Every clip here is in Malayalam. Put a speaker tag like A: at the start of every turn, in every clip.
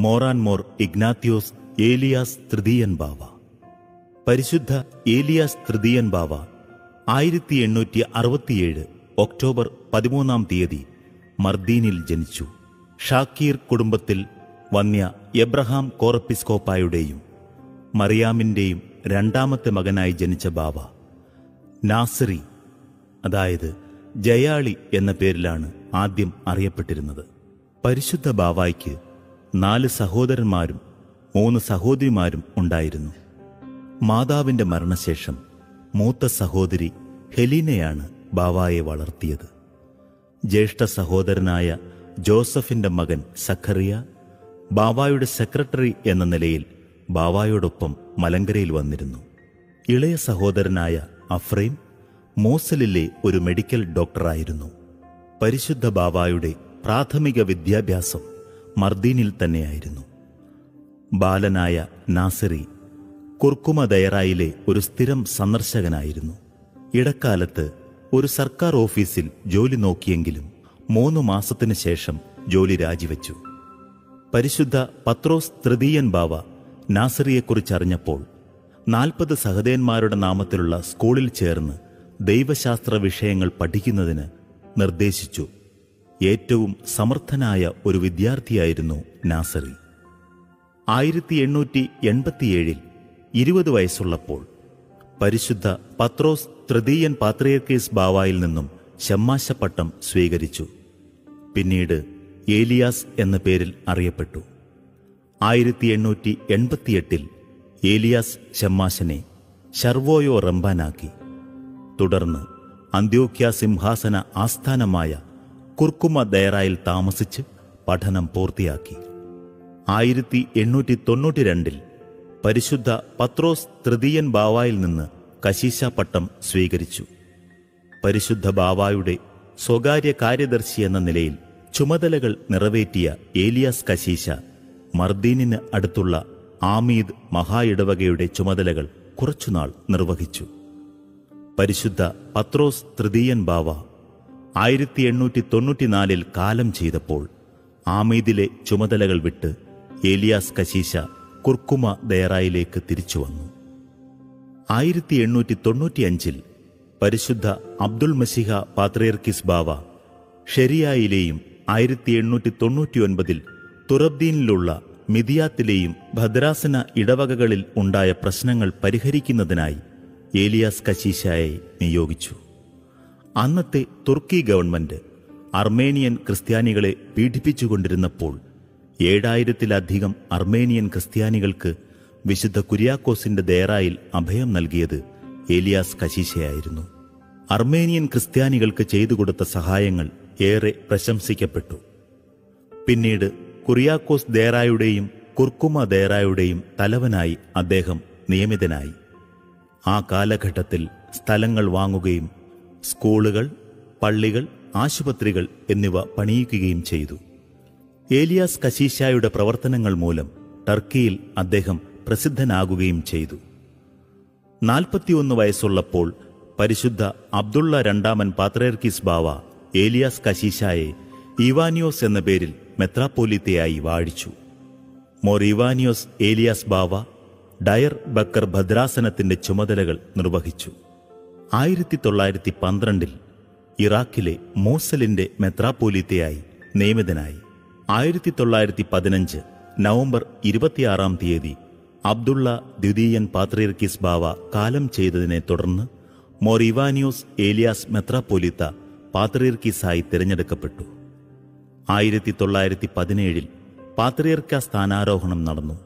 A: മോറാൻമോർ ഇഗ്നാത്യോസ് ഏലിയാസ് തൃതീയൻ ബാവ. പരിശുദ്ധ ഏലിയാസ് തൃതീയൻ ബാവ ആയിരത്തി എണ്ണൂറ്റി അറുപത്തിയേഴ് ഒക്ടോബർ പതിമൂന്നാം തീയതി മർദീനിൽ ജനിച്ചു. ഷാക്കീർ കുടുംബത്തിൽ വന്യ എബ്രഹാം കോറപ്പിസ്കോപ്പായുടെയും മറിയാമിന്റെയും രണ്ടാമത്തെ മകനായി ജനിച്ച ബാവ. നാസറി അതായത് ജയാളി എന്ന പേരിലാണ് ആദ്യം അറിയപ്പെട്ടിരുന്നത്. പരിശുദ്ധ ബാവായ്ക്ക് നാല് സഹോദരന്മാരും മൂന്ന് സഹോദരിമാരും ഉണ്ടായിരുന്നു. മാതാവിന്റെ മരണശേഷം മൂത്ത സഹോദരി ഹെലീനയാണ് ബാവായെ വളർത്തിയത്. ജ്യേഷ്ഠ സഹോദരനായ ജോസഫിന്റെ മകൻ സഖറിയ ബാവായുടെ സെക്രട്ടറി എന്ന നിലയിൽ ബാവായോടൊപ്പം മലങ്കരയിൽ വന്നിരുന്നു. ഇളയ സഹോദരനായ അഫ്രൈം മോസലിലെ ഒരു മെഡിക്കൽ ഡോക്ടറായിരുന്നു. പരിശുദ്ധ ബാവായുടെ പ്രാഥമിക വിദ്യാഭ്യാസം മർദീനിൽ തന്നെയായിരുന്നു. ബാലനായ നാസറി കുർക്കുമ ദയറായിലെ ഒരു സ്ഥിരം സന്ദർശകനായിരുന്നു. ഇടക്കാലത്ത് ഒരു സർക്കാർ ഓഫീസിൽ ജോലി നോക്കിയെങ്കിലും മൂന്ന് മാസത്തിനു ശേഷം ജോലി രാജിവെച്ചു. പരിശുദ്ധ പത്രോസ് തൃതീയൻ ബാവ നാസറിയെക്കുറിച്ചറിഞ്ഞപ്പോൾ നാൽപ്പത് സഹദേന്മാരുടെ നാമത്തിലുള്ള സ്കൂളിൽ ചേർന്ന് ദൈവശാസ്ത്ര വിഷയങ്ങൾ പഠിക്കുന്നതിന് നിർദ്ദേശിച്ചു. ഏറ്റവും സമർത്ഥനായ ഒരു വിദ്യാർത്ഥിയായിരുന്നു നാസറി. ആയിരത്തി എണ്ണൂറ്റി എൺപത്തിയേഴിൽ ഇരുപത് വയസ്സുള്ളപ്പോൾ പരിശുദ്ധ പത്രോസ് തൃതീയൻ പാത്രിയർക്കേസ് ബാവായിൽ നിന്നും ശമ്മാശപ്പട്ടം സ്വീകരിച്ചു. പിന്നീട് ഏലിയാസ് എന്ന പേരിൽ അറിയപ്പെട്ടു. ആയിരത്തി എണ്ണൂറ്റി എൺപത്തിയെട്ടിൽ ഏലിയാസ് ശമ്മാശനെ ഷർവോയോ റംബാനാക്കി. തുടർന്ന് അന്ത്യോക്യ സിംഹാസന ആസ്ഥാനമായ കുർക്കുമ ദയറായിൽ താമസിച്ച് പഠനം പൂർത്തിയാക്കി. ആയിരത്തി എണ്ണൂറ്റി തൊണ്ണൂറ്റി രണ്ടിൽ പരിശുദ്ധ പത്രോസ് തൃതീയൻ ബാവായിൽ നിന്ന് കശീശ പട്ടം സ്വീകരിച്ചു. പരിശുദ്ധ ബാവായുടെ സ്വകാര്യ കാര്യദർശി എന്ന നിലയിൽ ചുമതലകൾ നിറവേറ്റിയ ഏലിയാസ് കശീശ മർദീനിന് അടുത്തുള്ള ആമീദ് മഹാ ഇടവകയുടെ ചുമതലകൾ കുറച്ചുനാൾ നിർവഹിച്ചു. പരിശുദ്ധ പത്രോസ് തൃതീയൻ ബാവ ആയിരത്തി എണ്ണൂറ്റി തൊണ്ണൂറ്റിനാലിൽ കാലം ചെയ്തപ്പോൾ ആമീദിലെ ചുമതലകൾ വിട്ട് ഏലിയാസ് കശീശ കുർക്കുമ ദയറായിലേക്ക് തിരിച്ചു വന്നു. ആയിരത്തി എണ്ണൂറ്റി തൊണ്ണൂറ്റിയഞ്ചിൽ പരിശുദ്ധ അബ്ദുൾ മസിഹ പാത്രേർക്കിസ് ബാവ ഷെരിയായിലെയും ആയിരത്തി എണ്ണൂറ്റി തൊണ്ണൂറ്റിയൊൻപതിൽ തുറബ്ദീനിലുള്ള മിതിയാത്തിലെയും ഭദ്രാസന ഇടവകകളിൽ ഉണ്ടായ പ്രശ്നങ്ങൾ പരിഹരിക്കുന്നതിനായി ഏലിയാസ് കശീശായെ നിയോഗിച്ചു. അന്നത്തെ തുർക്കി ഗവൺമെന്റ് അർമേനിയൻ ക്രിസ്ത്യാനികളെ പീഡിപ്പിച്ചുകൊണ്ടിരുന്നപ്പോൾ ഏഴായിരത്തിലധികം അർമേനിയൻ ക്രിസ്ത്യാനികൾക്ക് വിശുദ്ധ കുര്യാക്കോസിന്റെ ദേറായിൽ അഭയം നൽകിയത് ഏലിയാസ് കശീശയായിരുന്നു. അർമേനിയൻ ക്രിസ്ത്യാനികൾക്ക് ചെയ്തു കൊടുത്ത സഹായങ്ങൾ ഏറെ പ്രശംസിക്കപ്പെട്ടു. പിന്നീട് കുറിയാക്കോസ് ദേറായുടെയും കുർക്കുമ ദേറായുടെയും തലവനായി അദ്ദേഹം നിയമിതനായി. ആ കാലഘട്ടത്തിൽ സ്ഥലങ്ങൾ വാങ്ങുകയും സ്കൂളുകൾ പള്ളികൾ ആശുപത്രികൾ എന്നിവ പണിയിക്കുകയും ചെയ്തു. ഏലിയാസ് കശീശായുടെ പ്രവർത്തനങ്ങൾ മൂലം ടർക്കിയിൽ അദ്ദേഹം പ്രസിദ്ധനാകുകയും ചെയ്തു. നാൽപ്പത്തിയൊന്ന് വയസ്സുള്ളപ്പോൾ പരിശുദ്ധ അബ്ദുള്ള രണ്ടാമൻ പാത്രേർക്കിസ് ബാവ ഏലിയാസ് കശീശായെ ഇവാനിയോസ് എന്ന പേരിൽ മെത്രാപ്പോലിത്തയായി വാഴിച്ചു. Mor Ivanios Elias Bava Diyarbakir ഭദ്രാസനത്തിന്റെ ചുമതലകൾ നിർവഹിച്ചു. ആയിരത്തി തൊള്ളായിരത്തി പന്ത്രണ്ടിൽ ഇറാഖിലെ മോസലിന്റെ മെത്രാപോലിത്തയായി നിയമിതനായി. ആയിരത്തി തൊള്ളായിരത്തി പതിനഞ്ച് നവംബർ ഇരുപത്തിയാറാം തീയതി അബ്ദുള്ള ദ്വിതീയൻ പാത്രീർക്കിസ് ബാവ കാലം ചെയ്തതിനെ തുടർന്ന് മൊറിവാനിയോസ് ഏലിയാസ് മെത്രാപോലിത്ത പാത്രീർക്കിസായി തിരഞ്ഞെടുക്കപ്പെട്ടു. ആയിരത്തി തൊള്ളായിരത്തി പതിനേഴിൽ പാത്രിയർക്ക സ്ഥാനാരോഹണം നടന്നു.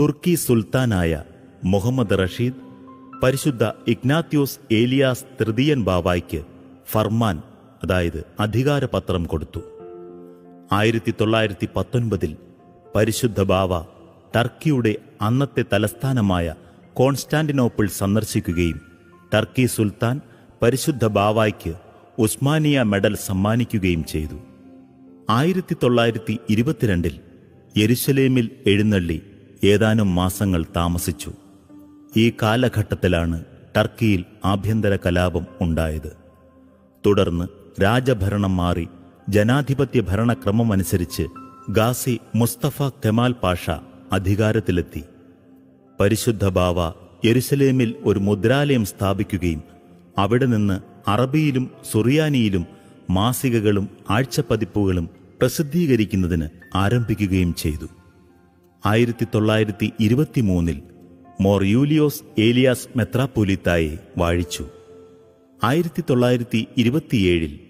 A: തുർക്കി സുൽത്താനായ മുഹമ്മദ് റഷീദ് പരിശുദ്ധ ഇഗ്നാത്യോസ് ഏലിയാസ് തൃതീയൻ ബാവായ്ക്ക് ഫർമാൻ അതായത് അധികാരപത്രം കൊടുത്തു. ആയിരത്തി തൊള്ളായിരത്തി പത്തൊൻപതിൽ പരിശുദ്ധ ബാവ ടർക്കിയുടെ അന്നത്തെ തലസ്ഥാനമായ കോൺസ്റ്റാന്റിനോപ്പിൾ സന്ദർശിക്കുകയും ടർക്കി സുൽത്താൻ പരിശുദ്ധ ബാവായ്ക്ക് ഉസ്മാനിയ മെഡൽ സമ്മാനിക്കുകയും ചെയ്തു. ആയിരത്തി തൊള്ളായിരത്തി ഇരുപത്തിരണ്ടിൽ യെരുശലേമിൽ എഴുന്നള്ളി ഏതാനും മാസങ്ങൾ താമസിച്ചു. ഈ കാലഘട്ടത്തിലാണ് ടർക്കിയിൽ ആഭ്യന്തര കലാപം ഉണ്ടായത്. തുടർന്ന് രാജഭരണം മാറി ജനാധിപത്യ ഭരണക്രമമനുസരിച്ച് ഗാസി മുസ്തഫ കെമാൽ പാഷ അധികാരത്തിലെത്തി. പരിശുദ്ധ ബാവ യെരുസലേമിൽ ഒരു മുദ്രാലയം സ്ഥാപിക്കുകയും അവിടെ നിന്ന് അറബിയിലും സുറിയാനിയിലും മാസികകളും ആഴ്ചപ്പതിപ്പുകളും പ്രസിദ്ധീകരിക്കുന്നതിന് ആരംഭിക്കുകയും ചെയ്തു. ആയിരത്തി തൊള്ളായിരത്തി ഇരുപത്തിമൂന്നിൽ മോർ ഏലിയാസ് മെത്രാപ്പൊലിത്തായെ വാഴിച്ചു. ആയിരത്തി തൊള്ളായിരത്തി ഇരുപത്തിയേഴിൽ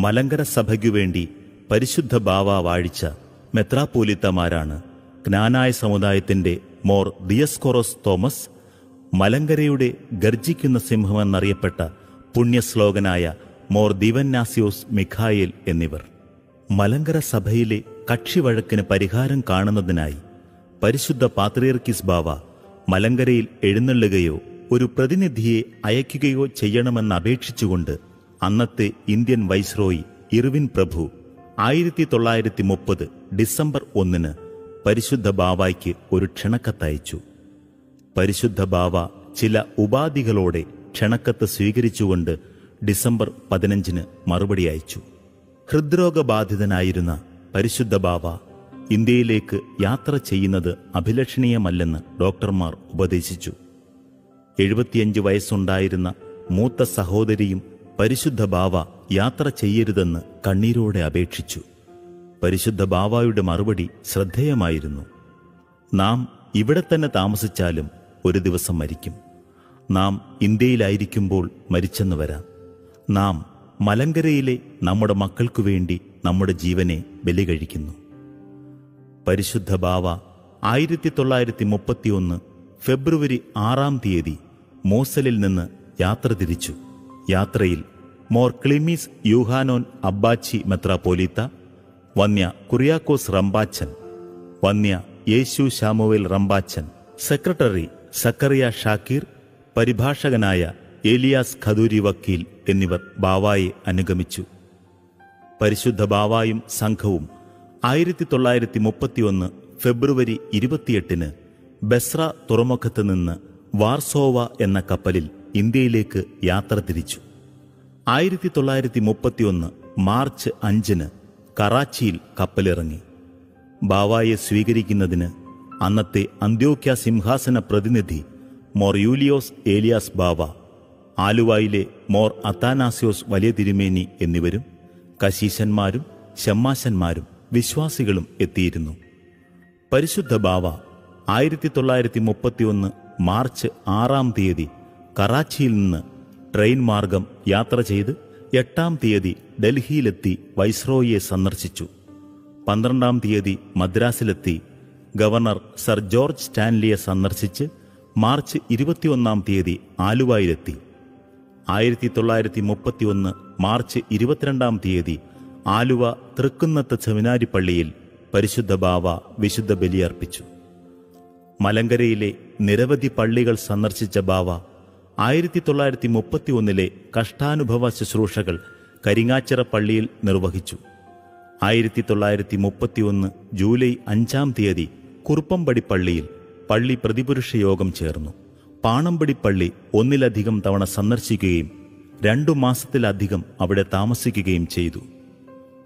A: മലങ്കര സഭയ്ക്കുവേണ്ടി പരിശുദ്ധ ബാവ വാഴിച്ച മെത്രാപ്പോലിത്തമാരാണ് ജ്ഞാനായ സമുദായത്തിന്റെ മോർ ദിയസ്കൊറോസ് തോമസ് മലങ്കരയുടെ ഗർജിക്കുന്ന സിംഹമെന്നറിയപ്പെട്ട പുണ്യശ്ലോകനായ മോർ ദിവന്നാസിയോസ് മിഖായേൽ എന്നിവർ. മലങ്കര സഭയിലെ കക്ഷിവഴക്കിന് പരിഹാരം കാണുന്നതിനായി പരിശുദ്ധ പാത്രിയർക്കിസ് ബാവ മലങ്കരയിൽ എഴുന്നള്ളുകയോ ഒരു പ്രതിനിധിയെ അയക്കുകയോ ചെയ്യണമെന്ന് അപേക്ഷിച്ചുകൊണ്ട് അന്നത്തെ ഇന്ത്യൻ വൈസ്രോയി ഇർവിൻ പ്രഭു ആയിരത്തി തൊള്ളായിരത്തി മുപ്പത് ഡിസംബർ ഒന്നിന് പരിശുദ്ധ ബാവായ്ക്ക് ഒരു ക്ഷണക്കത്തയച്ചു പരിശുദ്ധ ബാവ ചില ഉപാധികളോടെ ക്ഷണക്കത്ത് സ്വീകരിച്ചുകൊണ്ട് ഡിസംബർ പതിനഞ്ചിന് മറുപടി അയച്ചു. ഹൃദ്രോഗബാധിതനായിരുന്ന പരിശുദ്ധ ബാവ ഇന്ത്യയിലേക്ക് യാത്ര ചെയ്യുന്നത് അഭിലഷണീയമല്ലെന്ന് ഡോക്ടർമാർ ഉപദേശിച്ചു. എഴുപത്തിയഞ്ച് വയസ്സുണ്ടായിരുന്ന മൂത്ത സഹോദരിയും പരിശുദ്ധ ബാവ യാത്ര ചെയ്യരുതെന്ന് കണ്ണീരോടെ അപേക്ഷിച്ചു. പരിശുദ്ധ ബാവായുടെ മറുപടി ശ്രദ്ധേയമായിരുന്നു. നാം ഇവിടെ തന്നെ താമസിച്ചാലും ഒരു ദിവസം മരിക്കും. നാം ഇന്ത്യയിലായിരിക്കുമ്പോൾ മരിച്ചെന്ന് വരാം. നാം മലങ്കരയിലെ നമ്മുടെ മക്കൾക്കു വേണ്ടി നമ്മുടെ ജീവനെ ബലി കഴിക്കുന്നു പരിശുദ്ധ ബാവ ആയിരത്തി തൊള്ളായിരത്തി മുപ്പത്തിയൊന്ന് ഫെബ്രുവരി ആറാം തീയതി മോസലിൽ നിന്ന് യാത്ര തിരിച്ചു. യാത്രയിൽ മോർ ക്ലിമീസ് യൂഹാനോൻ അബ്ബാച്ചി മെത്രാപോലീത്ത വന്യ കുറിയാക്കോസ് റമ്പാച്ചൻ വന്യ Yeshu Shamuel Rambachan secretary Zakaria Shakir പരിഭാഷകനായ Elias Khaduri വക്കീൽ എന്നിവർ ബാവായെ അനുഗമിച്ചു. പരിശുദ്ധ ബാവായും സംഘവും ആയിരത്തി തൊള്ളായിരത്തി മുപ്പത്തിയൊന്ന് ഫെബ്രുവരി ഇരുപത്തിയെട്ടിന് ബെസ്ര തുറമുഖത്ത് നിന്ന് വാർസോവ എന്ന കപ്പലിൽ ഇന്ത്യയിലേക്ക് യാത്ര തിരിച്ചു. ആയിരത്തി തൊള്ളായിരത്തി മുപ്പത്തിയൊന്ന് മാർച്ച് അഞ്ചിന് കറാച്ചിയിൽ കപ്പലിറങ്ങി. ബാവായെ സ്വീകരിക്കുന്നതിന് അന്നത്തെ അന്ത്യോക്യ സിംഹാസന പ്രതിനിധി മോർ യൂലിയോസ് ഏലിയാസ് ബാവ ആലുവായിലെ മോർ അത്താനാസിയോസ് വലിയ തിരുമേനി എന്നിവരും കശീശന്മാരും ഷമ്മാശന്മാരും വിശ്വാസികളും എത്തിയിരുന്നു. പരിശുദ്ധ ബാവ ആയിരത്തി തൊള്ളായിരത്തി മുപ്പത്തിയൊന്ന് മാർച്ച് ആറാം തീയതി കറാച്ചിയിൽ നിന്ന് ട്രെയിൻ മാർഗം യാത്ര ചെയ്ത് എട്ടാം തീയതി ഡൽഹിയിലെത്തി വൈസ്രോയിയെ സന്ദർശിച്ചു. പന്ത്രണ്ടാം തീയതി മദ്രാസിലെത്തി ഗവർണർ സർ ജോർജ് സ്റ്റാൻലിയെ സന്ദർശിച്ച് മാർച്ച് ഇരുപത്തിയൊന്നാം തീയതി ആലുവായിലെത്തി. ആയിരത്തി തൊള്ളായിരത്തി മുപ്പത്തിയൊന്ന് മാർച്ച് ഇരുപത്തിരണ്ടാം തീയതി ആലുവ തൃക്കുന്നത്ത് സെമിനാരിപ്പള്ളിയിൽ പരിശുദ്ധ ബാവ വിശുദ്ധ ബലിയർപ്പിച്ചു മലങ്കരയിലെ നിരവധി പള്ളികൾ സന്ദർശിച്ച ബാവ ആയിരത്തി തൊള്ളായിരത്തി മുപ്പത്തി ഒന്നിലെ കഷ്ടാനുഭവ ശുശ്രൂഷകൾ കരിങ്ങാച്ചിറ പള്ളിയിൽ നിർവഹിച്ചു. ആയിരത്തി തൊള്ളായിരത്തി മുപ്പത്തിയൊന്ന് ജൂലൈ അഞ്ചാം തീയതി കുറുപ്പമ്പടി പള്ളിയിൽ പള്ളി പ്രതിപുരുഷ യോഗം ചേർന്നു. പാണമ്പടി പള്ളി ഒന്നിലധികം തവണ സന്ദർശിക്കുകയും രണ്ടു മാസത്തിലധികം അവിടെ താമസിക്കുകയും ചെയ്തു.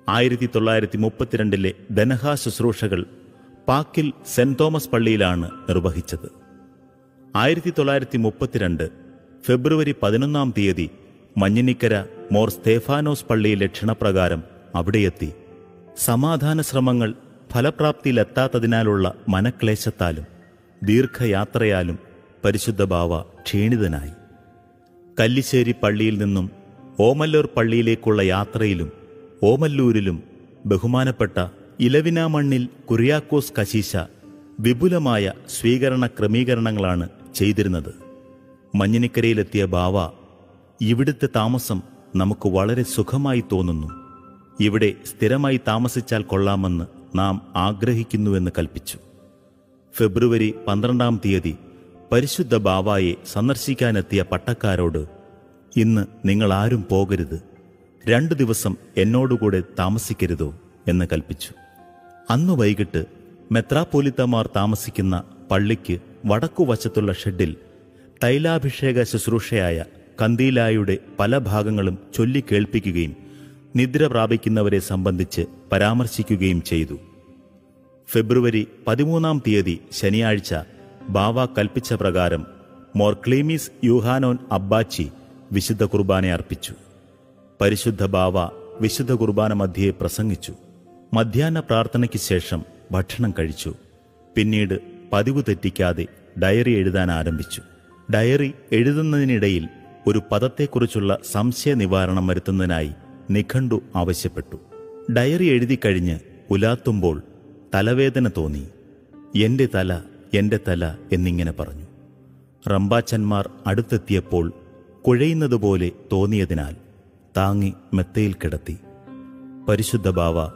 A: ആയിരത്തി തൊള്ളായിരത്തി മുപ്പത്തിരണ്ടിലെ ധനഹാ ശുശ്രൂഷകൾ പാക്കിൽ സെന്റ് തോമസ് പള്ളിയിലാണ് നിർവഹിച്ചത്. ആയിരത്തി തൊള്ളായിരത്തി മുപ്പത്തിരണ്ട് ഫെബ്രുവരി പതിനൊന്നാം തീയതി മഞ്ഞിനിക്കര മോർ സ്തേഫാനോസ് പള്ളിയിലെ ക്ഷണപ്രകാരം അവിടെയെത്തി. സമാധാന ശ്രമങ്ങൾ ഫലപ്രാപ്തിയിലെത്താത്തതിനാലുള്ള മനക്ലേശത്താലും ദീർഘയാത്രയാലും പരിശുദ്ധ ബാവ ക്ഷീണിതനായി. കല്ലിശ്ശേരി പള്ളിയിൽ നിന്നും ഓമല്ലൂർ പള്ളിയിലേക്കുള്ള യാത്രയിലും ഓമല്ലൂരിലും ബഹുമാനപ്പെട്ട ഇലവിനാ മണ്ണിൽ കുറിയാക്കോസ് കശീശ വിപുലമായ സ്വീകരണ ക്രമീകരണങ്ങളാണ് ചെയ്തിരുന്നത്. മഞ്ഞിനിക്കരയിലെത്തിയ ബാവ ഇവിടുത്തെ താമസം നമുക്ക് വളരെ സുഖമായി തോന്നുന്നു. ഇവിടെ സ്ഥിരമായി താമസിച്ചാൽ കൊള്ളാമെന്ന് നാം ആഗ്രഹിക്കുന്നുവെന്ന് കൽപ്പിച്ചു. ഫെബ്രുവരി പന്ത്രണ്ടാം തീയതി പരിശുദ്ധ ബാവായെ സന്ദർശിക്കാനെത്തിയ പട്ടക്കാരോട് ഇന്ന് നിങ്ങൾ ആരും പോകരുത്. രണ്ടു ദിവസം എന്നോടുകൂടെ താമസിക്കരുതോ എന്ന് കൽപ്പിച്ചു. അന്നു വൈകിട്ട് മെത്രാപ്പോലിത്തമാർ താമസിക്കുന്ന പള്ളിക്ക് വടക്കുവശത്തുള്ള ഷെഡിൽ തൈലാഭിഷേക ശുശ്രൂഷയായ കന്തീലായുടെ പല ഭാഗങ്ങളും ചൊല്ലിക്കേൾപ്പിക്കുകയും നിദ്ര പ്രാപിക്കുന്നവരെ സംബന്ധിച്ച് പരാമർശിക്കുകയും ചെയ്തു. ഫെബ്രുവരി പതിമൂന്നാം തീയതി ശനിയാഴ്ച ബാവ കൽപ്പിച്ച പ്രകാരം മോർ യുഹാനോൻ യൂഹാനോൻ അബ്ബാച്ചി വിശുദ്ധ കുർബാന അർപ്പിച്ചു പരിശുദ്ധ ബാവ വിശുദ്ധ കുർബാന മധ്യയെ പ്രസംഗിച്ചു. മധ്യാഹ്ന പ്രാർത്ഥനയ്ക്ക് ശേഷം ഭക്ഷണം കഴിച്ചു. പിന്നീട് പതിവ് തെറ്റിക്കാതെ ഡയറി എഴുതാൻ ആരംഭിച്ചു. ഡയറി എഴുതുന്നതിനിടയിൽ ഒരു പദത്തെക്കുറിച്ചുള്ള സംശയ നിവാരണം വരുത്തുന്നതിനായി നിഘണ്ടു ആവശ്യപ്പെട്ടു. ഡയറി എഴുതി കഴിഞ്ഞ് ഉലാത്തുമ്പോൾ തലവേദന തോന്നി. എന്റെ തല എന്റെ തല എന്നിങ്ങനെ പറഞ്ഞു. റമ്പാച്ചന്മാർ അടുത്തെത്തിയപ്പോൾ കുഴയുന്നതുപോലെ തോന്നിയതിനാൽ താങ്ങി മെത്തയിൽ കിടത്തി. പരിശുദ്ധ ബാവ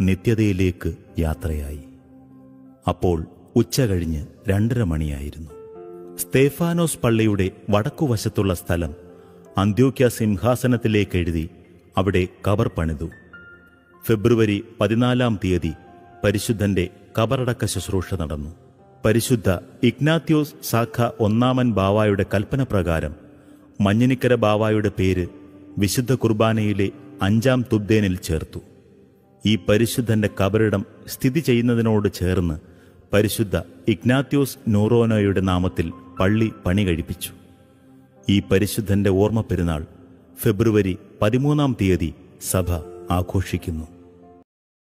A: നിത്യതയിലേക്ക് യാത്രയായി. അപ്പോൾ ഉച്ച കഴിഞ്ഞ് രണ്ടര മണിയായിരുന്നു. സ്തേഫാനോസ് പള്ളിയുടെ വടക്കുവശത്തുള്ള സ്ഥലം അന്ത്യോക്യ സിംഹാസനത്തിലേക്ക് എഴുതി അവിടെ കബർ പണിതു. ഫെബ്രുവരി പതിനാലാം തീയതി പരിശുദ്ധന്റെ കബറടക്ക ശുശ്രൂഷ നടന്നു. പരിശുദ്ധ ഇഗ്നാത്യോസ് സാഖ ഒന്നാമൻ ബാവായുടെ കൽപ്പന പ്രകാരം മഞ്ഞനിക്കര ബാവായുടെ പേര് വിശുദ്ധ കുർബാനയിലെ അഞ്ചാം തുബ്ദേനിൽ ചേർത്തു. ഈ പരിശുദ്ധന്റെ കബറിടം സ്ഥിതി ചെയ്യുന്നതിനോട് ചേർന്ന് പരിശുദ്ധ ഇഗ്നാത്യോസ് നൂറോനോയുടെ നാമത്തിൽ പള്ളി പണി കഴിപ്പിച്ചു. ഈ പരിശുദ്ധന്റെ ഓർമ്മ പെരുന്നാൾ ഫെബ്രുവരി പതിമൂന്നാം തീയതി സഭ ആഘോഷിക്കുന്നു.